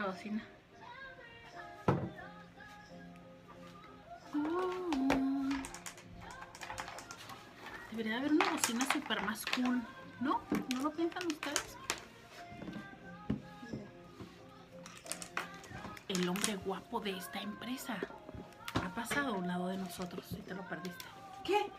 La bocina. Oh. Debería haber una bocina super más cool, ¿no? ¿No lo piensan ustedes? El hombre guapo de esta empresa ha pasado a un lado de nosotros si te lo perdiste. ¿Qué?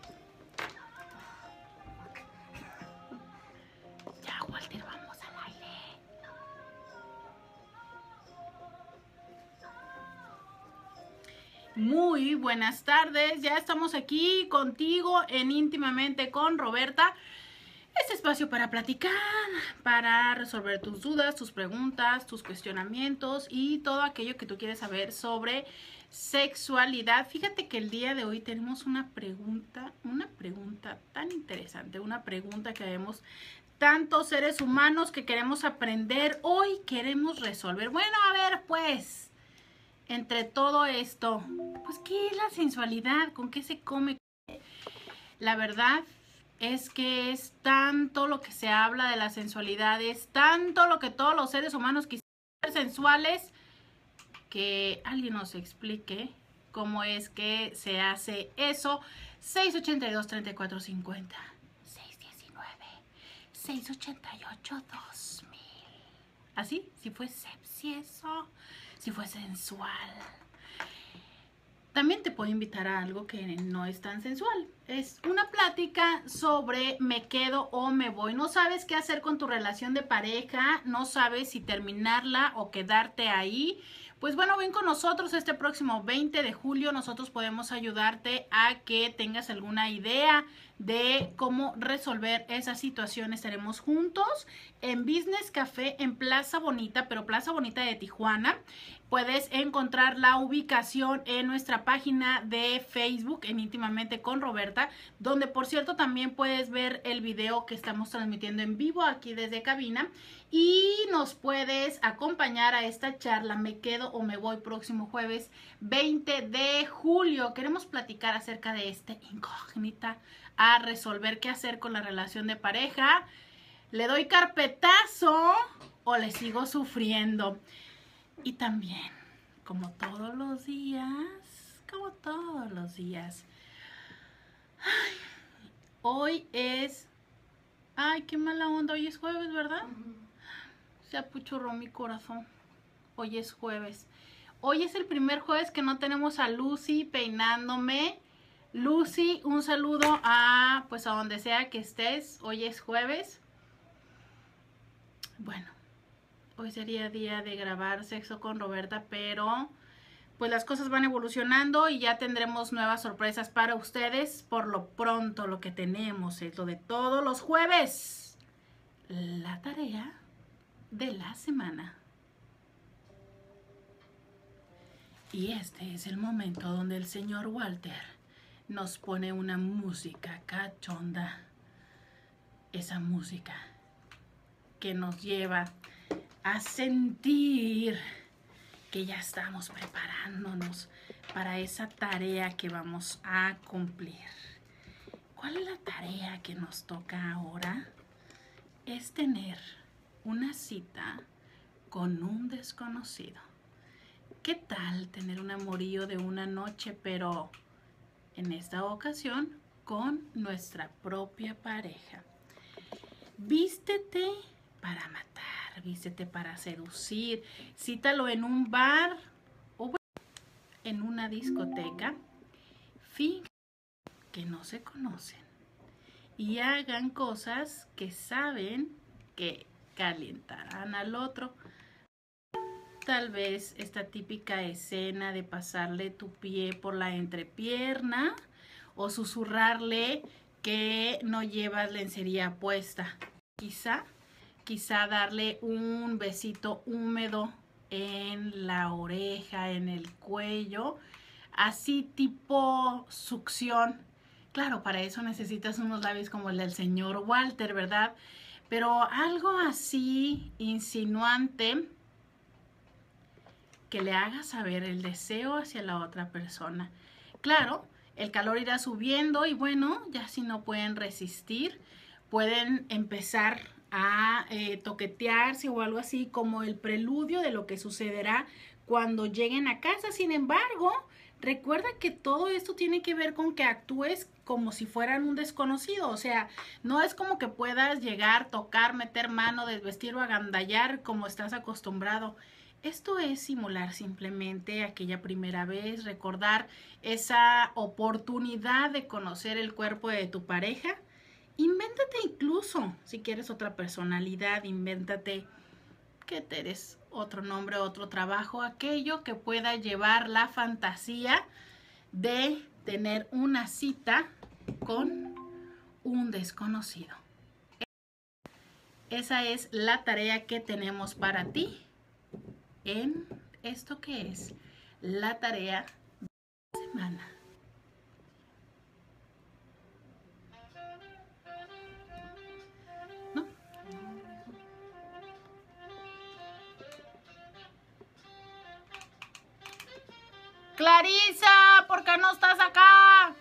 Buenas tardes, ya estamos aquí contigo en íntimamente con Roberta. Este espacio para platicar, para resolver tus dudas, tus preguntas, tus cuestionamientos y todo aquello que tú quieres saber sobre sexualidad. Fíjate que el día de hoy tenemos una pregunta, una pregunta tan interesante, una pregunta que vemos tantos seres humanos que queremos aprender, hoy queremos resolver. Bueno, a ver, pues, entre todo esto, pues, ¿qué es la sensualidad? ¿Con qué se come? La verdad es que es tanto lo que se habla de la sensualidad, es tanto lo que todos los seres humanos quisieran ser sensuales, que alguien nos explique cómo es que se hace eso. 682 3450 619 688 2000 Así, si fue sepsi eso, si fue sensual. También te puedo invitar a algo que no es tan sensual. Es una plática sobre me quedo o me voy. No sabes qué hacer con tu relación de pareja, no sabes si terminarla o quedarte ahí. Pues bueno, ven con nosotros este próximo 20 de julio. Nosotros podemos ayudarte a que tengas alguna idea de cómo resolver esa situación. Estaremos juntos en Business Café en Plaza Bonita, pero Plaza Bonita de Tijuana. Puedes encontrar la ubicación en nuestra página de Facebook en Íntimamente con Roberta, donde por cierto también puedes ver el video que estamos transmitiendo en vivo aquí desde cabina y nos puedes acompañar a esta charla Me quedo o me voy próximo jueves 20 de julio. Queremos platicar acerca de esta incógnita resolver qué hacer con la relación de pareja. ¿Le doy carpetazo o le sigo sufriendo? Y también, como todos los días, como todos los días. Ay, hoy es... Ay, qué mala onda. Hoy es jueves, ¿verdad? Se apuchurró mi corazón. Hoy es jueves. Hoy es el primer jueves que no tenemos a Lucy peinándome. Lucy, un saludo a pues a donde sea que estés. Hoy es jueves. Bueno, hoy sería día de grabar sexo con Roberta, pero pues las cosas van evolucionando y ya tendremos nuevas sorpresas para ustedes. Por lo pronto lo que tenemos es lo de todos los jueves. La tarea de la semana. Y este es el momento donde el señor Walter nos pone una música cachonda. Esa música que nos lleva a sentir que ya estamos preparándonos para esa tarea que vamos a cumplir. ¿Cuál es la tarea que nos toca ahora? Es tener una cita con un desconocido. ¿Qué tal tener un amorío de una noche, pero en esta ocasión con nuestra propia pareja? Vístete para matar, vístete para seducir, cítalo en un bar o en una discoteca. Finge que no se conocen y hagan cosas que saben que calentarán al otro. Tal vez esta típica escena de pasarle tu pie por la entrepierna o susurrarle que no llevas lencería puesta. Quizá, quizá darle un besito húmedo en la oreja, en el cuello, así tipo succión. Claro, para eso necesitas unos labios como el del señor Walter, ¿verdad? Pero algo así insinuante que le haga saber el deseo hacia la otra persona. Claro, el calor irá subiendo y bueno, ya si no pueden resistir, pueden empezar a eh, toquetearse o algo así como el preludio de lo que sucederá cuando lleguen a casa. Sin embargo, recuerda que todo esto tiene que ver con que actúes como si fueran un desconocido. O sea, no es como que puedas llegar, tocar, meter mano, desvestir o agandallar como estás acostumbrado. Esto es simular simplemente aquella primera vez, recordar esa oportunidad de conocer el cuerpo de tu pareja. Invéntate incluso, si quieres otra personalidad, invéntate que te eres otro nombre, otro trabajo, aquello que pueda llevar la fantasía de tener una cita con un desconocido. Esa es la tarea que tenemos para ti en esto que es la tarea de la semana. ¿No? Clarisa, ¿por qué no estás acá?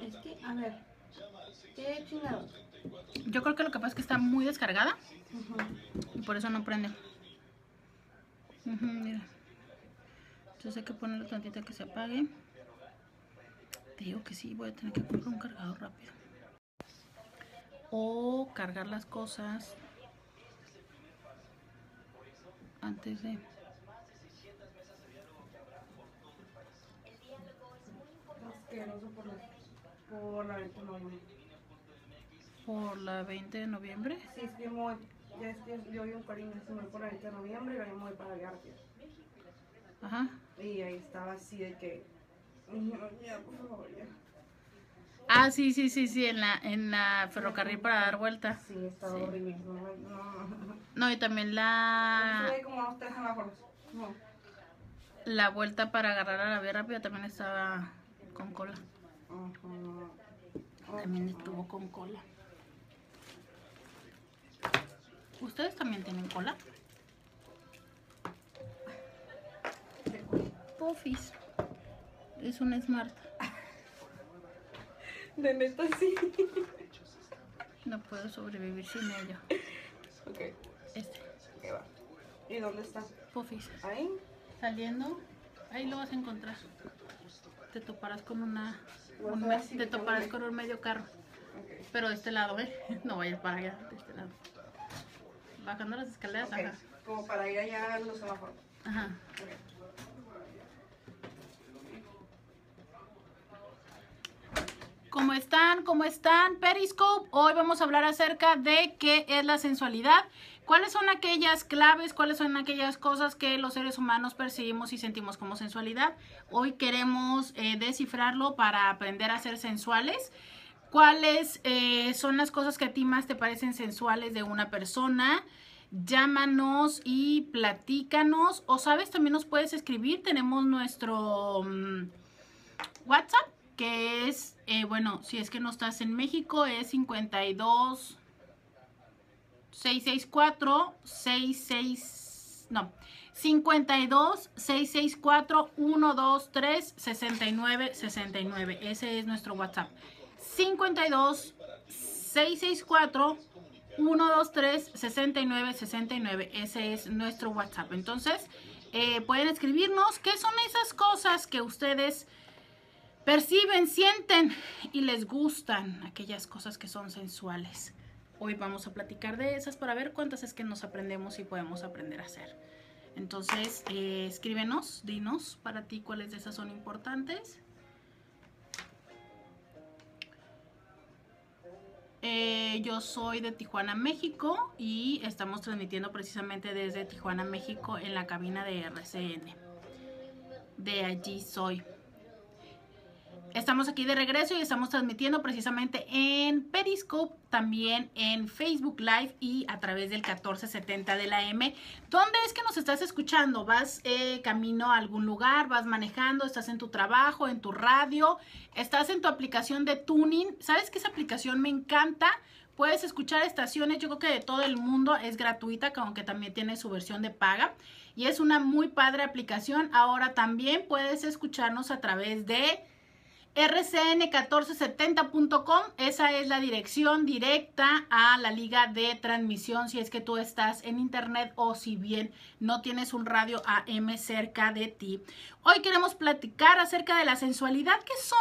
Es que, a ver, Yo creo que lo que pasa es que está muy descargada y por eso no prende. Mira. Entonces hay que ponerle tantito que se apague. Te digo que sí, voy a tener que comprar un cargador rápido. O cargar las cosas antes de... Asqueroso por la, por la. Por la 20 de noviembre. Sí, es que yo voy, ya es que yo vivo en Cariño, se me voy por la venta de noviembre y ahora me voy para García. Ajá. Y ahí estaba así de que, ya, por favor, ya. Ah, sí, sí, sí, sí, en la, en la ferrocarril para dar vuelta. Sí, estaba Sí. horrible. No, no, no. Y también la, Estuve como unos tres semáforos. No. la vuelta para agarrar a la vía rápida también estaba con cola. Ujú. También estuvo con cola. ¿Ustedes también tienen cola? Puffis. Es un smart. De neta sí. No puedo sobrevivir sin ello. ok, Este, va. ¿Y dónde está? Puffis. Ahí. Saliendo, ahí lo vas a encontrar. Te toparás con una. Un te toparás con un medio carro. Pero de este lado, ¿eh? No vayas para allá, de este lado. Bajando las escaleras, ajá. Como para ir allá a los semáforos. Ajá. ¿Cómo están? ¿Cómo están? Periscope. Hoy vamos a hablar acerca de qué es la sensualidad. ¿Cuáles son aquellas claves? ¿Cuáles son aquellas cosas que los seres humanos percibimos y sentimos como sensualidad? Hoy queremos eh, descifrarlo para aprender a ser sensuales. ¿Cuáles eh, son las cosas que a ti más te parecen sensuales de una persona? Llámanos y platícanos. O sabes, también nos puedes escribir. Tenemos nuestro mm, WhatsApp, que es, eh, bueno, si es que no estás en México, es 52 664 66 no 52 664 123 69 69 ese es nuestro WhatsApp 52 664 123 69 69 ese es nuestro WhatsApp entonces eh, pueden escribirnos qué son esas cosas que ustedes perciben, sienten y les gustan aquellas cosas que son sensuales. Hoy vamos a platicar de esas para ver cuántas es que nos aprendemos y podemos aprender a hacer. Entonces, eh, escríbenos, dinos para ti cuáles de esas son importantes. Eh, yo soy de Tijuana, México y estamos transmitiendo precisamente desde Tijuana, México en la cabina de RCN. De allí soy. Estamos aquí de regreso y estamos transmitiendo precisamente en Periscope, también en Facebook Live y a través del 1470 de la M. ¿Dónde es que nos estás escuchando? ¿Vas eh, camino a algún lugar? ¿Vas manejando? ¿Estás en tu trabajo? ¿En tu radio? ¿Estás en tu aplicación de tuning? ¿Sabes que esa aplicación me encanta? Puedes escuchar estaciones, yo creo que de todo el mundo es gratuita, aunque también tiene su versión de paga. Y es una muy padre aplicación. Ahora también puedes escucharnos a través de rcn1470.com. Esa es la dirección directa a la liga de transmisión si es que tú estás en internet o si bien no tienes un radio AM cerca de ti. Hoy queremos platicar acerca de la sensualidad. ¿Qué son?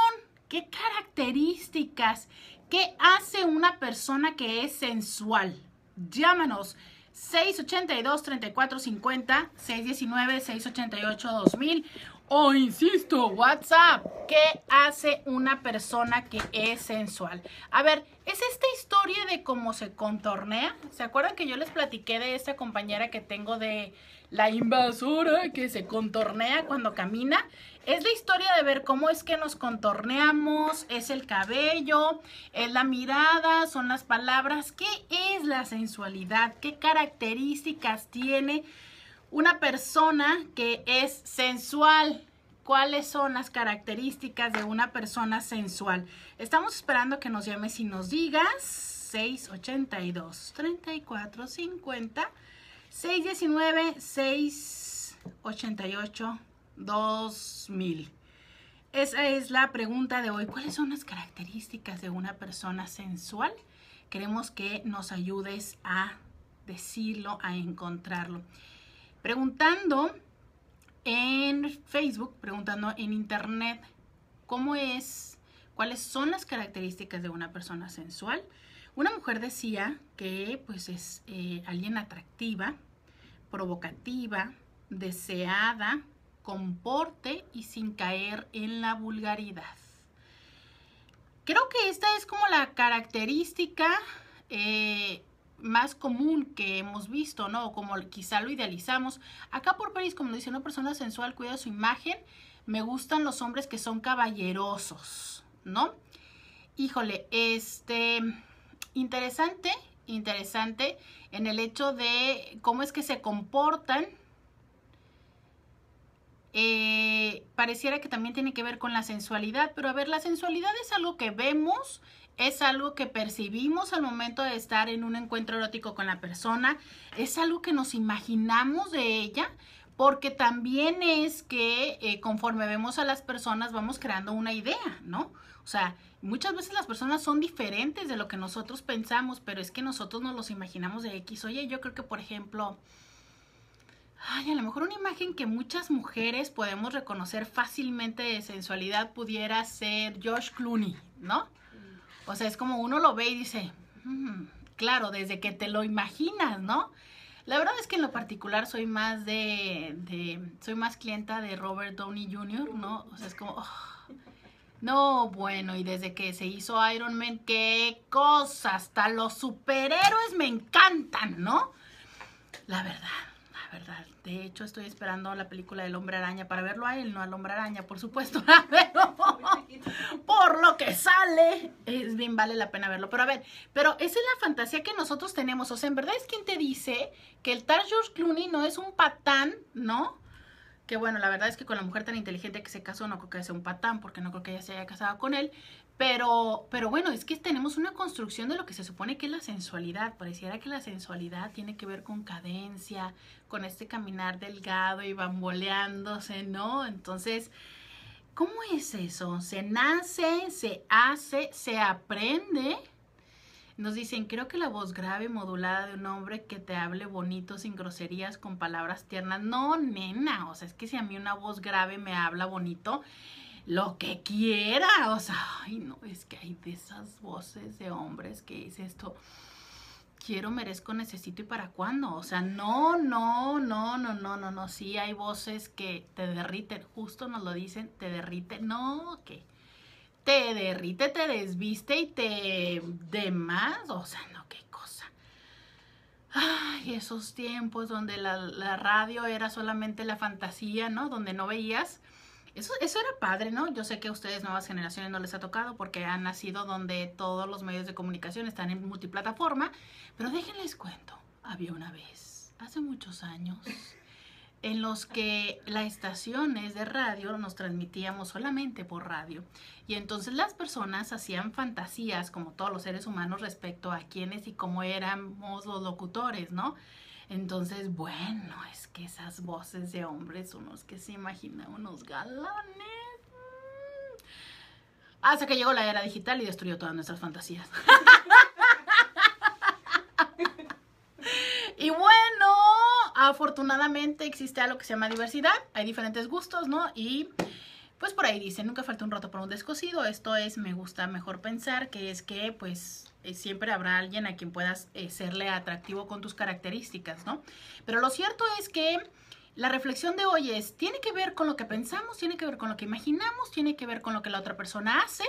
¿Qué características? ¿Qué hace una persona que es sensual? Llámanos 682-3450, 619-688-2000 o insisto, WhatsApp. ¿Qué hace una persona que es sensual? A ver, ¿es esta historia de cómo se contornea? ¿Se acuerdan que yo les platiqué de esta compañera que tengo de la invasora que se contornea cuando camina? Es la historia de ver cómo es que nos contorneamos, es el cabello, es la mirada, son las palabras. ¿Qué es la sensualidad? ¿Qué características tiene? Una persona que es sensual. ¿Cuáles son las características de una persona sensual? Estamos esperando que nos llames y nos digas 682 34 50 619 688 2000. Esa es la pregunta de hoy. ¿Cuáles son las características de una persona sensual? Queremos que nos ayudes a decirlo, a encontrarlo preguntando en Facebook, preguntando en Internet cómo es, cuáles son las características de una persona sensual. Una mujer decía que pues es eh, alguien atractiva, provocativa, deseada, comporte y sin caer en la vulgaridad. Creo que esta es como la característica eh, más común que hemos visto, ¿no? Como quizá lo idealizamos. Acá por Paris, como dice una persona sensual, cuida su imagen. Me gustan los hombres que son caballerosos, ¿no? Híjole, este, interesante, interesante en el hecho de cómo es que se comportan. Eh, pareciera que también tiene que ver con la sensualidad, pero a ver, la sensualidad es algo que vemos, es algo que percibimos al momento de estar en un encuentro erótico con la persona, es algo que nos imaginamos de ella, porque también es que eh, conforme vemos a las personas vamos creando una idea, ¿no? O sea, muchas veces las personas son diferentes de lo que nosotros pensamos, pero es que nosotros nos los imaginamos de X. Oye, yo creo que, por ejemplo, ay, a lo mejor una imagen que muchas mujeres podemos reconocer fácilmente de sensualidad pudiera ser Josh Clooney, ¿no? O sea, es como uno lo ve y dice, mm, claro, desde que te lo imaginas, ¿no? La verdad es que en lo particular soy más de, soy más clienta de Robert Downey Jr., ¿no? O sea, es como, no, bueno, y desde que se hizo Iron Man, qué cosa, hasta los superhéroes me encantan, ¿no? La verdad, la verdad. De hecho, estoy esperando la película del Hombre Araña para verlo a él, no al Hombre Araña, por supuesto. por lo que sale, es bien vale la pena verlo. Pero a ver, pero esa es la fantasía que nosotros tenemos. O sea, en verdad es quien te dice que el tal George Clooney no es un patán, ¿no? Que bueno, la verdad es que con la mujer tan inteligente que se casó, no creo que sea un patán, porque no creo que ella se haya casado con él. Pero, pero bueno, es que tenemos una construcción de lo que se supone que es la sensualidad. Pareciera que la sensualidad tiene que ver con cadencia, con este caminar delgado y bamboleándose, ¿no? Entonces, ¿cómo es eso? ¿Se nace, se hace, se aprende? Nos dicen, creo que la voz grave modulada de un hombre que te hable bonito, sin groserías, con palabras tiernas. No, nena, o sea, es que si a mí una voz grave me habla bonito, lo que quiera. O sea, ay, no, es que hay de esas voces de hombres que dice esto. Quiero, merezco, necesito y para cuándo. O sea, no, no, no, no, no, no, no. Sí hay voces que te derriten. Justo nos lo dicen, te derrite. No, que te derrite, te desviste y te demás. O sea, no, qué cosa. Ay, esos tiempos donde la radio era solamente la fantasía, ¿no? Donde no veías eso, eso era padre, ¿no? Yo sé que a ustedes, nuevas generaciones, no les ha tocado porque han nacido donde todos los medios de comunicación están en multiplataforma, pero déjenles cuento, había una vez, hace muchos años, en los que las estaciones de radio nos transmitíamos solamente por radio. Y entonces las personas hacían fantasías, como todos los seres humanos, respecto a quiénes y cómo éramos los locutores, ¿no? Entonces, bueno, es que esas voces de hombres, unos que se imaginan unos galanes. mm. Hasta que llegó la era digital y destruyó todas nuestras fantasías. y bueno, afortunadamente existe algo que se llama diversidad. Hay diferentes gustos, ¿no? Y pues por ahí dice, nunca falta un roto por un descosido. Esto es, me gusta mejor pensar, que es que pues eh, siempre habrá alguien a quien puedas eh, serle atractivo con tus características, ¿no? Pero lo cierto es que la reflexión de hoy es, tiene que ver con lo que pensamos, tiene que ver con lo que imaginamos, tiene que ver con lo que la otra persona hace.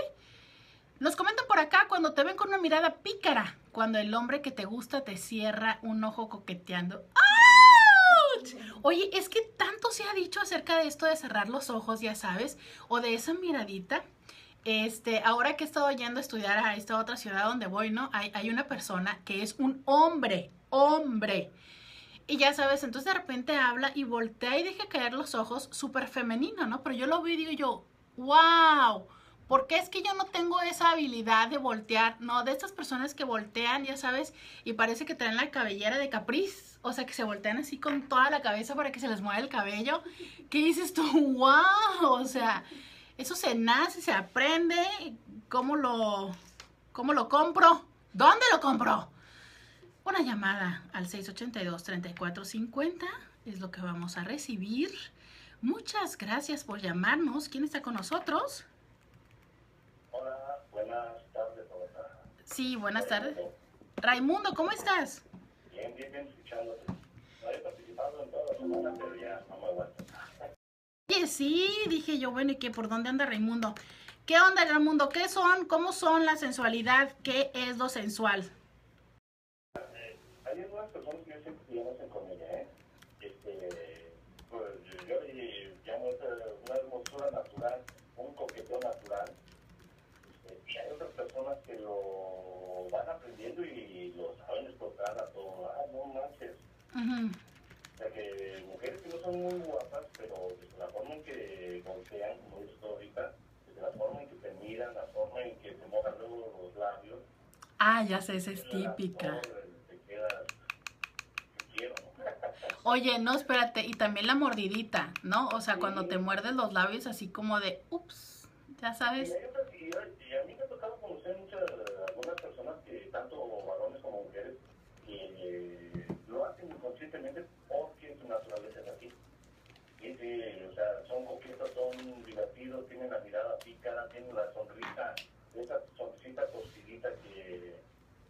Nos comentan por acá cuando te ven con una mirada pícara, cuando el hombre que te gusta te cierra un ojo coqueteando. ¡Auch! Oye, es que tanto se ha dicho acerca de esto de cerrar los ojos, ya sabes, o de esa miradita. Este, ahora que he estado yendo a estudiar a esta otra ciudad donde voy, ¿no? Hay, una persona que es un hombre, hombre. Y ya sabes, entonces de repente habla y voltea y deja caer los ojos, súper femenino, ¿no? Pero yo lo veo y digo yo, wow, ¿por qué es que yo no tengo esa habilidad de voltear? No, de estas personas que voltean, ya sabes, y parece que traen la cabellera de capriz, o sea, que se voltean así con toda la cabeza para que se les mueva el cabello. ¿Qué dices tú? ¡Wow! O sea, eso se nace, se aprende. ¿Cómo lo, cómo lo compro? ¿Dónde lo compro? Una llamada al 682-3450 es lo que vamos a recibir. Muchas gracias por llamarnos. ¿Quién está con nosotros? Hola, buenas tardes, Roberta. Sí, buenas tardes. Raimundo, ¿cómo estás? Bien, bien, bien, escuchándote. No he participado en toda la semana, pero ya no me aguanto. Oye, sí, dije yo, bueno, ¿y qué? ¿Por dónde anda Raimundo? ¿Qué onda, Raimundo? ¿Qué son? ¿Cómo son la sensualidad? ¿Qué es lo sensual? Hay algunas personas que yo siempre que con ella, ¿eh? Este, pues yo le llamo una hermosura natural, un coqueteo natural. Este, y hay otras personas que lo van aprendiendo y lo saben explotar a todo. Ah, no manches. O sea, que mujeres que no son muy guapas, pero desde la forma en que golpean, como dices tú ahorita, desde la forma en que te miran, la forma en que te mojan luego los labios. Ah, ya sé, esa es típica. Oye, no, espérate, y también la mordidita, ¿no? O sea, cuando te muerdes los labios así como de, ups, ya sabes. hay otras- y, y a mí me ha tocado conocer muchas, algunas personas que, tanto varones como mujeres, que eh, lo hacen inconscientemente porque su naturaleza es así. Y sí, o sea, son coquetos, son divertidos, tienen la mirada pícara, tienen la sonrisa, esa sonrisita torcidita que,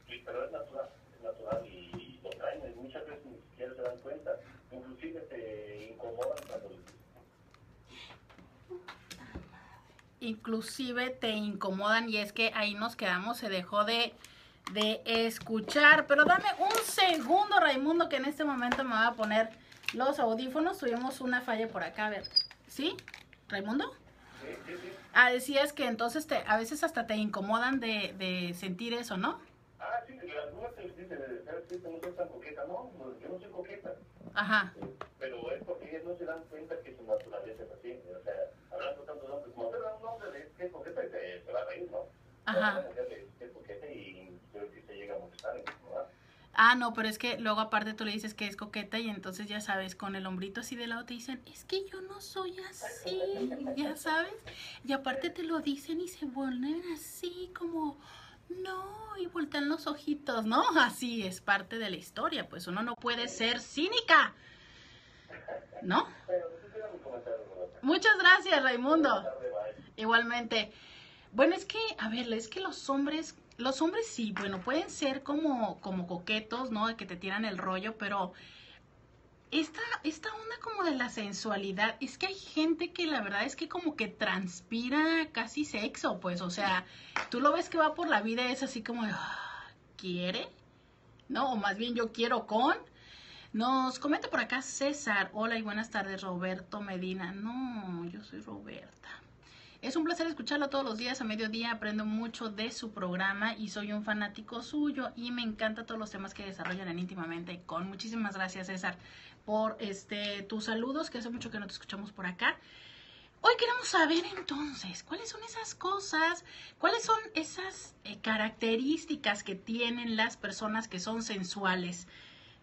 sí, pero es natural, es natural y lo traen, y muchas veces ni siquiera se dan cuenta, inclusive te incomodan cuando les inclusive te incomodan y es que ahí nos quedamos, se dejó de, de escuchar. Pero dame un segundo, Raimundo, que en este momento me va a poner los audífonos. Tuvimos una falla por acá, a ver. ¿Sí? ¿Raimundo? Sí, sí, sí. Ah, decías que entonces te, a veces hasta te incomodan de, de sentir eso, ¿no? Ah, sí, algunas te dicen, no soy tan coqueta. No, no, yo no soy coqueta. Ajá. Pero es porque ellas no se dan cuenta que su naturaleza es así. O sea, ¿no? Ajá. Ah, no, pero es que luego aparte tú le dices que es coqueta y entonces ya sabes, con el hombrito así de lado te dicen, es que yo no soy así, ya sabes. Y aparte te lo dicen y se vuelven así como, no, y voltean los ojitos, ¿no? Así es parte de la historia, pues uno no puede ser cínica, ¿no ese era mi comentario, Roberta. Muchas gracias, Raimundo. Igualmente. Bueno, es que, a ver, es que los hombres, los hombres sí, bueno, pueden ser como, como coquetos, ¿no? Que te tiran el rollo, pero esta, esta onda como de la sensualidad, es que hay gente que la verdad es que como que transpira casi sexo, pues, o sea, tú lo ves que va por la vida es así como, "Ah, ¿quiere? No, o más bien yo quiero con. Nos comenta por acá César. Hola y buenas tardes, Roberto Medina. No, yo soy Roberta. Es un placer escucharlo todos los días a mediodía. Aprendo mucho de su programa y soy un fanático suyo y me encanta todos los temas que desarrollan en íntimamente con. Muchísimas gracias, César. por este tus saludos, que hace mucho que no te escuchamos por acá. Hoy queremos saber entonces cuáles son esas cosas, cuáles son esas eh, características que tienen las personas que son sensuales.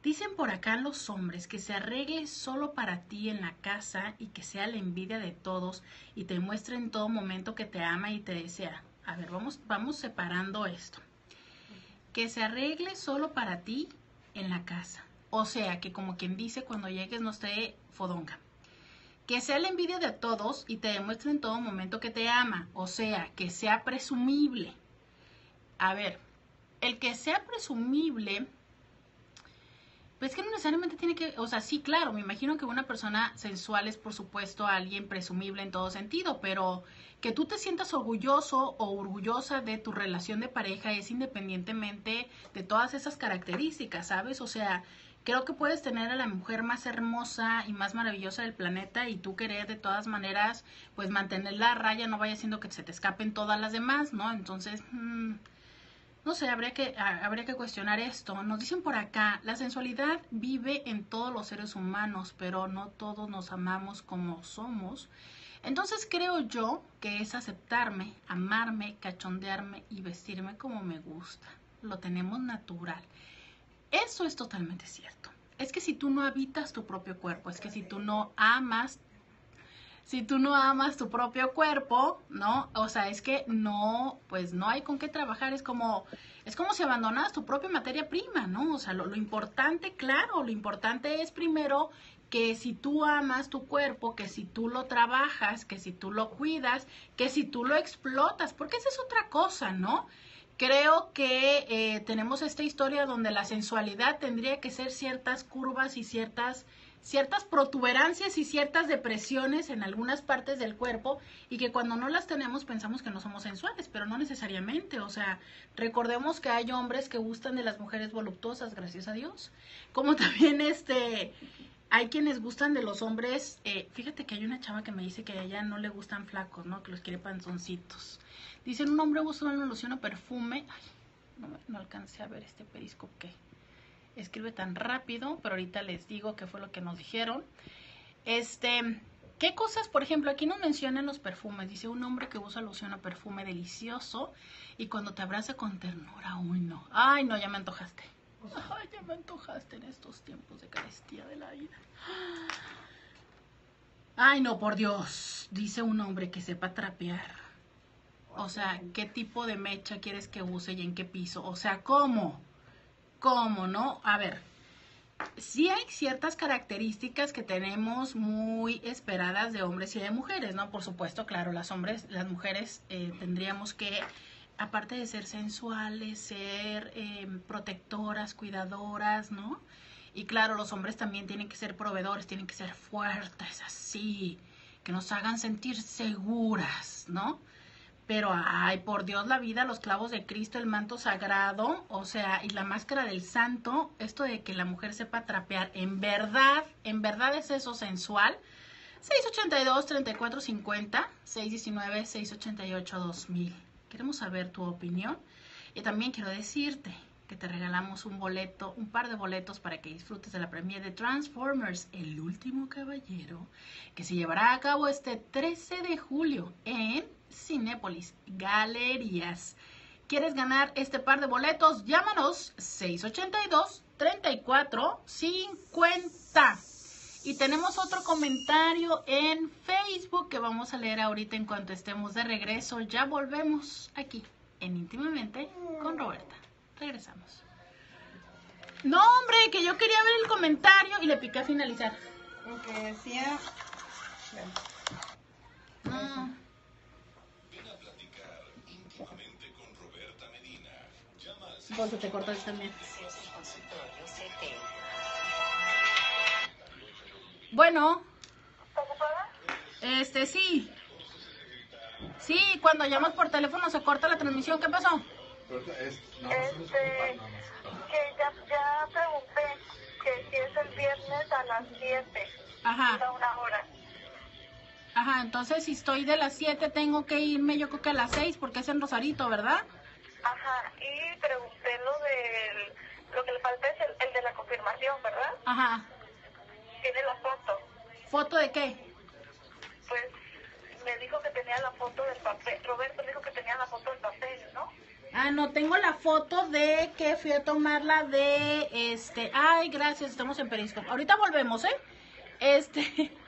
Dicen por acá los hombres que se arregle solo para ti en la casa y que sea la envidia de todos y te muestre en todo momento que te ama y te desea. A ver, vamos, vamos separando esto. Que se arregle solo para ti en la casa. O sea, que como quien dice, cuando llegues no esté fodonga que sea la envidia de todos y te demuestre en todo momento que te ama, o sea, que sea presumible. A ver, el que sea presumible, pues que no necesariamente tiene que, o sea, sí, claro, me imagino que una persona sensual es por supuesto alguien presumible en todo sentido, pero que tú te sientas orgulloso o orgullosa de tu relación de pareja es independientemente de todas esas características, ¿sabes? O sea, creo que puedes tener a la mujer más hermosa y más maravillosa del planeta y tú querer de todas maneras, pues mantener la raya, no vaya siendo que se te escapen todas las demás, ¿no? Entonces, mm, no sé, habría que, habría que cuestionar esto. Nos dicen por acá, la sensualidad vive en todos los seres humanos, pero no todos nos amamos como somos. Entonces creo yo que es aceptarme, amarme, cachondearme y vestirme como me gusta. Lo tenemos natural. Eso es totalmente cierto. Es que si tú no habitas tu propio cuerpo, es que si tú no amas, si tú no amas tu propio cuerpo, ¿no? O sea, es que no, pues no hay con qué trabajar, es como, es como si abandonas tu propia materia prima, ¿no? O sea, lo, importante, claro, lo importante es primero que si tú amas tu cuerpo, que si tú lo trabajas, que si tú lo cuidas, que si tú lo explotas, porque esa es otra cosa, ¿no? Creo que eh, tenemos esta historia donde la sensualidad tendría que ser ciertas curvas y ciertas, ciertas protuberancias y ciertas depresiones en algunas partes del cuerpo y que cuando no las tenemos pensamos que no somos sensuales, pero no necesariamente. O sea, recordemos que hay hombres que gustan de las mujeres voluptuosas, gracias a Dios, como también este... Hay quienes gustan de los hombres, eh, fíjate que hay una chava que me dice que a ella no le gustan flacos, ¿no? Que los quiere panzoncitos. Dicen, un hombre usa una loción o perfume. Ay, no, alcancé a ver este periscope escribe tan rápido, pero ahorita les digo qué fue lo que nos dijeron. Este, ¿qué cosas, por ejemplo, aquí nos mencionan los perfumes? Dice, un hombre que usa loción o perfume delicioso y cuando te abraza con ternura, uy, no. Ay, no, ya me antojaste. Ay, ya me antojaste en estos tiempos de carestía de la vida. Ay, no, por Dios. Dice un hombre que sepa trapear o sea, ¿qué tipo de mecha quieres que use y en qué piso? O sea, ¿cómo? ¿Cómo, no? A ver, sí hay ciertas características que tenemos muy esperadas de hombres y de mujeres, ¿no? Por supuesto, claro, las hombres, las mujeres eh, tendríamos que, aparte de ser sensuales, ser em, protectoras, cuidadoras, ¿no? Y claro, los hombres también tienen que ser proveedores, tienen que ser fuertes, así, que nos hagan sentir seguras, ¿no? Pero ay, por Dios la vida, los clavos de Cristo, el manto sagrado, o sea, y la máscara del santo, esto de que la mujer sepa trapear, en verdad, en verdad es eso sensual. 682-3450, 619-688-2000. Queremos saber tu opinión. Y también quiero decirte que te regalamos un boleto, un par de boletos para que disfrutes de la premiere de Transformers, El último caballero, que se llevará a cabo este 13 de julio en Cinépolis Galerías. ¿Quieres ganar este par de boletos? Llámanos 682 34 50. Y tenemos otro comentario en Facebook que vamos a leer ahorita en cuanto estemos de regreso. Ya volvemos aquí en Íntimamente con Roberta. Regresamos. No, hombre, que yo quería ver el comentario y le piqué a finalizar. Porque decía... No. Vos te cortas también. Bueno. Este, sí. Sí, cuando llamas por teléfono se corta la transmisión. ¿Qué pasó? Este, que ya, ya pregunté que si es el viernes a las 7. Ajá. una hora. Ajá, entonces si estoy de las 7 tengo que irme yo creo que a las 6 porque es en Rosarito, ¿verdad? Ajá, y pregunté lo del, lo que le falta es el, el de la confirmación, ¿verdad? Ajá. tiene la foto. ¿Foto de qué? Pues me dijo que tenía la foto del papel. Roberto me dijo que tenía la foto del papel, ¿no? Ah, no, tengo la foto de que fui a tomarla de este. Ay, gracias, estamos en Periscope. Ahorita volvemos, ¿eh? Este.